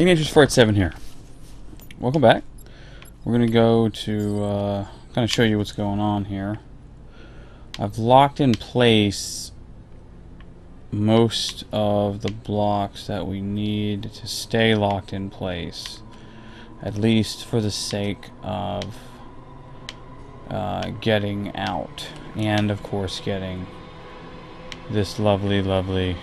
Fort 7 here. Welcome back. We're going to go to uh, kind of show you what's going on here. I've locked in place most of the blocks that we need to stay locked in place. At least for the sake of uh, getting out. And of course getting this lovely, lovely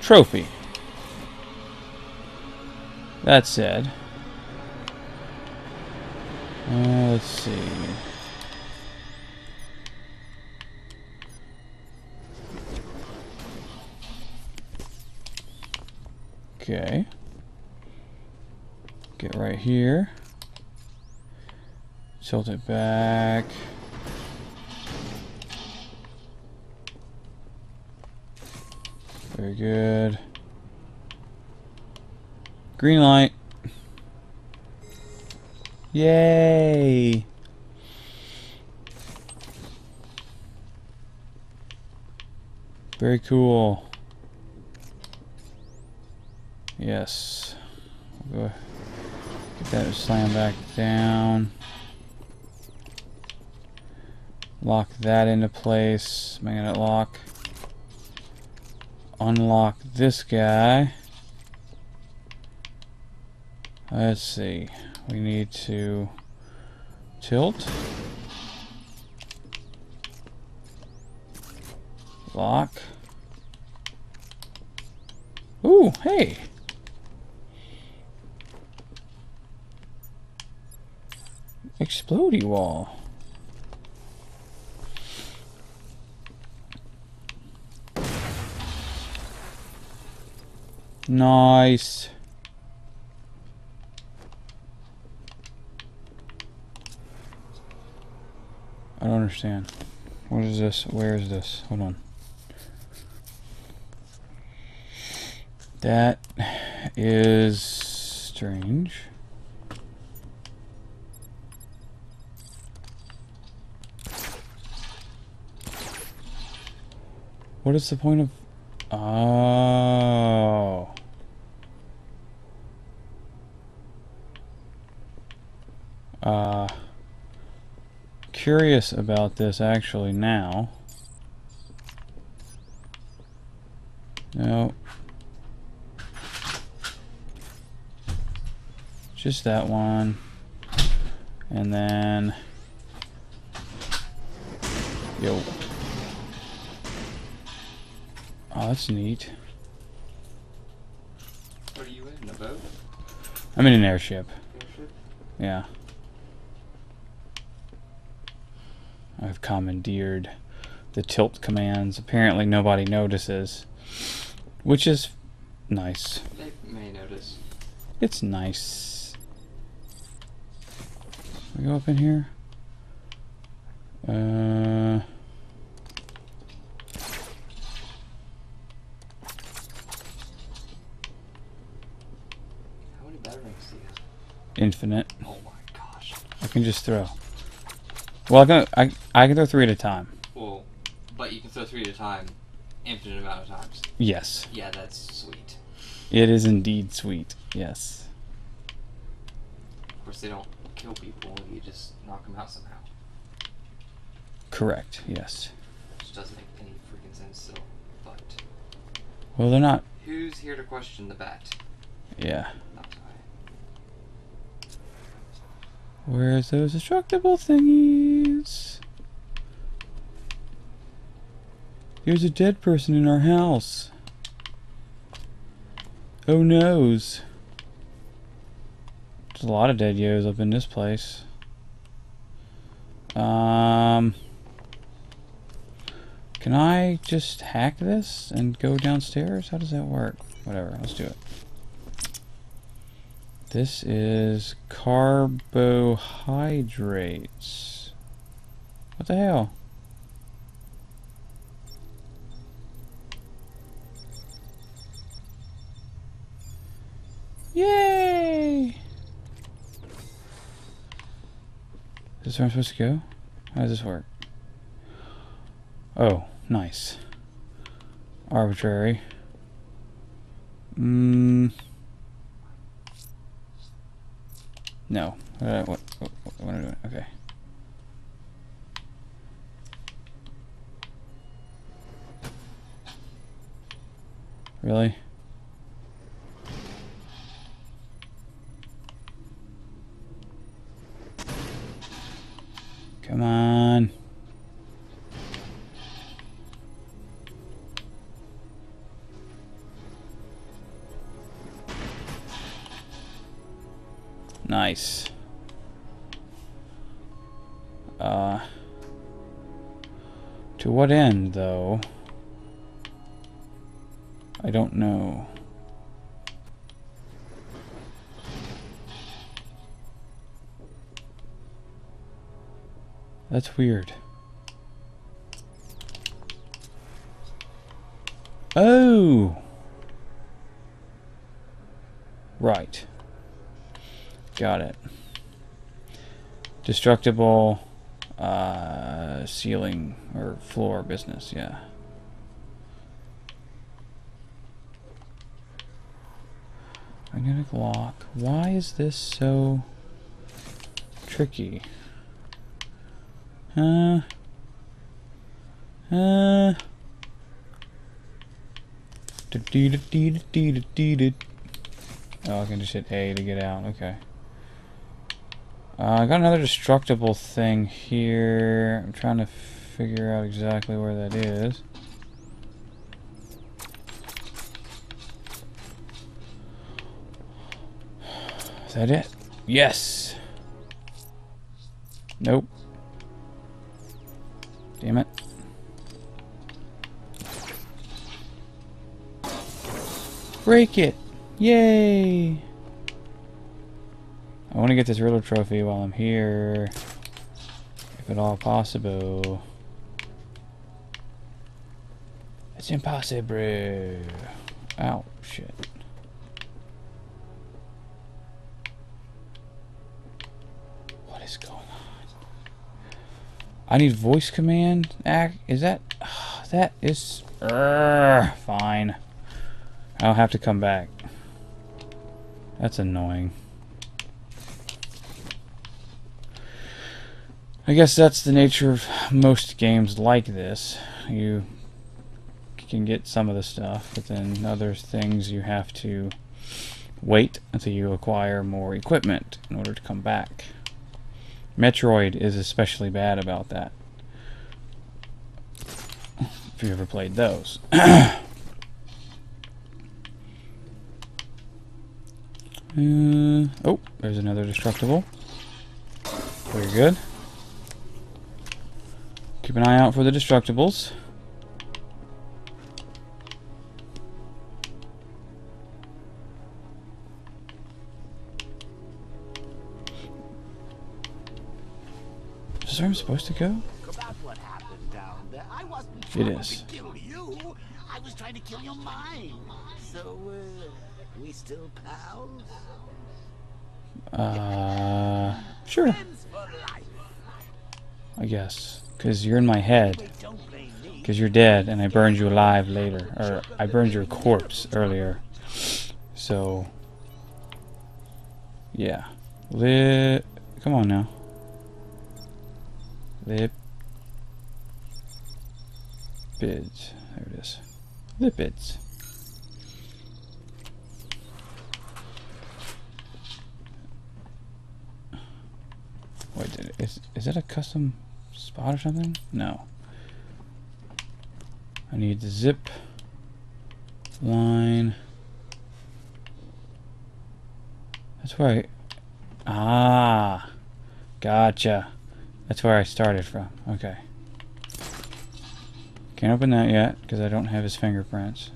trophy. That said, uh, let's see. Okay. Get right here. Tilt it back. Very good. Green light. Yay! Very cool. Yes. Get that slam back down. Lock that into place. Magnet lock. Unlock this guy. Let's see. We need to tilt. Lock. Ooh, hey. Explodey wall. Nice. I don't understand. What is this? Where is this? Hold on. That is strange. What is the point of... Oh... Uh, curious about this actually now. No. Just that one. And then... Yo. Oh, that's neat. What are you in? A boat? I'm in an airship. Airship? Yeah. I've commandeered the tilt commands. Apparently nobody notices. Which is nice. They may notice. It's nice. We go up in here. Uh How many batarangs do you have? infinite. Oh my gosh. I can just throw. Well I can I I can throw three at a time. Well, but you can throw three at a time, infinite amount of times. Yes. Yeah, that's sweet. It is indeed sweet. Yes. Of course, they don't kill people. You just knock them out somehow. Correct. Yes. Which doesn't make any freaking sense still. But Well they're not who's here to question the bat? yeah. Not I. Where's those destructible thingies? There's a dead person in our house. Oh noes. There's a lot of dead yos up in this place. Um, can I just hack this and go downstairs? How does that work? Whatever, let's do it. This is carbohydrates. What the hell? Yay! Is this where I'm supposed to go? How does this work? Oh, nice. Arbitrary. Mm. No. Uh, what, what, what am I doing? Okay. Really? Come on. Nice. Uh, to what end, though? I don't know. That's weird. Oh! Right. Got it. Destructible uh, ceiling or floor business, yeah. Magnetic lock. Why is this so tricky? Uh. Uh. Oh, I can just hit A to get out. Okay. Uh, I got another destructible thing here. I'm trying to figure out exactly where that is. Is that it? Yes! Nope. Damn it. Break it! Yay! I want to get this Riddler trophy while I'm here. If at all possible. It's impossible. Ow, shit. What is going on? I need voice command act. Is that. That is. Uh, fine. I'll have to come back. That's annoying. I guess that's the nature of most games like this. You can get some of the stuff, but then other things you have to wait until you acquire more equipment in order to come back. Metroid is especially bad about that. If you ever played those. uh, oh, there's another destructible. Very good. Keep an eye out for the destructibles. Is this where I'm supposed to go? It is. I was trying to kill your mind. So, uh, we still pals? Uh, sure. I guess. Because you're in my head. Because you're dead, and I burned you alive later. Or, I burned your corpse earlier. So... Yeah. Lip. Come on now. Lip... Bids. There it is. Lipids. Wait, is, is that a custom spot or something? No. I need the zip line. That's where I... Ah! Gotcha. That's where I started from. Okay. Can't open that yet, because I don't have his fingerprints.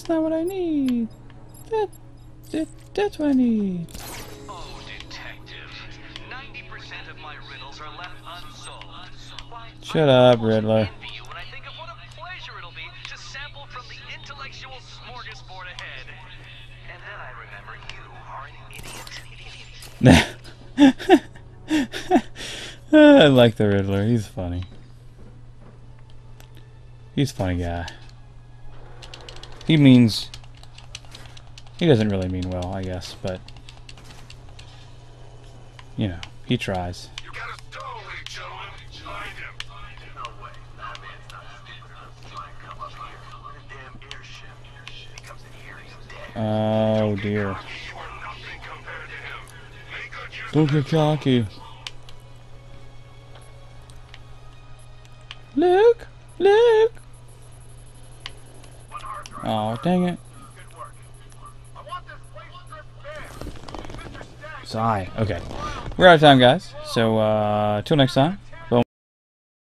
That's not what I need. That, that that's what I need. Oh, detective. 90% of my riddles are left unsolved. Why, Shut I up, Riddler. envy I think of what a pleasure it'll be to sample from the intellectual smorgasbord ahead. I remember you are an idiot. I like the Riddler. He's funny. He's a funny guy. He means... He doesn't really mean well, I guess, but... You know, he tries. You got a stowaway, gentlemen. Mr. Stagg. Sigh. Okay. We're out of time, guys. So, uh, till next time,